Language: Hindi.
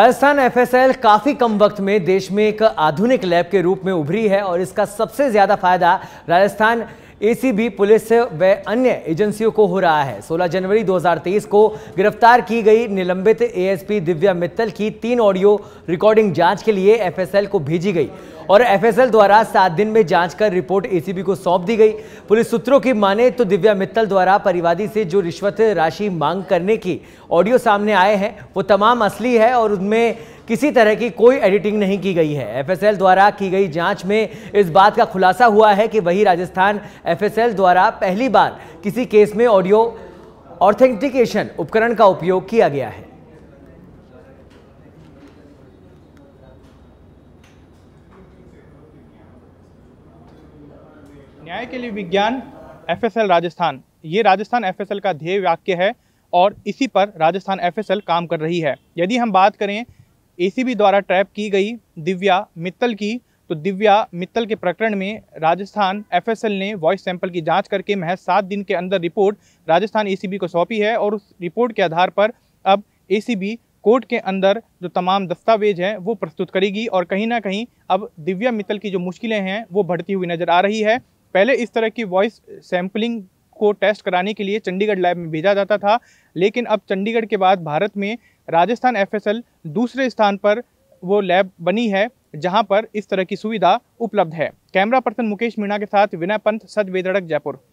राजस्थान एफएसएल काफ़ी कम वक्त में देश में एक आधुनिक लैब के रूप में उभरी है और इसका सबसे ज़्यादा फ़ायदा राजस्थान एसीबी पुलिस व अन्य एजेंसियों को हो रहा है। 16 जनवरी 2023 को गिरफ़्तार की गई निलंबित एएसपी दिव्या मित्तल की तीन ऑडियो रिकॉर्डिंग जाँच के लिए एफएसएल को भेजी गई और एफएसएल द्वारा सात दिन में जाँच कर रिपोर्ट एसीबी को सौंप दी गई। पुलिस सूत्रों की माने तो दिव्या मित्तल द्वारा परिवादी से जो रिश्वत राशि मांग करने की ऑडियो सामने आए हैं, वो तमाम असली है और उनमें किसी तरह की कोई एडिटिंग नहीं की गई है। एफएसएल द्वारा की गई जाँच में इस बात का खुलासा हुआ है कि वही राजस्थान एफएसएल द्वारा पहली बार किसी केस में ऑडियो ऑथेंटिकेशन उपकरण का उपयोग किया गया है। न्याय के लिए विज्ञान एफएसएल राजस्थान। ये राजस्थान एफएसएल का ध्येय वाक्य है और इसी पर राजस्थान एफएसएल काम कर रही है। यदि हम बात करें एसीबी द्वारा ट्रैप की गई दिव्या मित्तल की। तो दिव्या मित्तल के प्रकरण में राजस्थान एफएसएल ने वॉइस सैंपल की जाँच करके महज सात दिन के अंदर रिपोर्ट राजस्थान एसीबी को सौंपी है और उस रिपोर्ट के आधार पर अब एसीबी कोर्ट के अंदर जो तमाम दस्तावेज़ हैं, वो प्रस्तुत करेगी और कहीं ना कहीं अब दिव्या मित्तल की जो मुश्किलें हैं, वो बढ़ती हुई नज़र आ रही है। पहले इस तरह की वॉइस सैंपलिंग को टेस्ट कराने के लिए चंडीगढ़ लैब में भेजा जाता था, लेकिन अब चंडीगढ़ के बाद भारत में राजस्थान एफएसएल दूसरे स्थान पर वो लैब बनी है, जहाँ पर इस तरह की सुविधा उपलब्ध है। कैमरा पर्सन मुकेश मीणा के साथ विनय पंथ सच वेदड़क जयपुर।